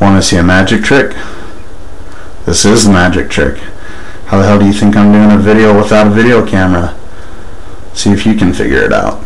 Want to see a magic trick? This is a magic trick. How the hell do you think I'm doing a video without a video camera? See if you can figure it out.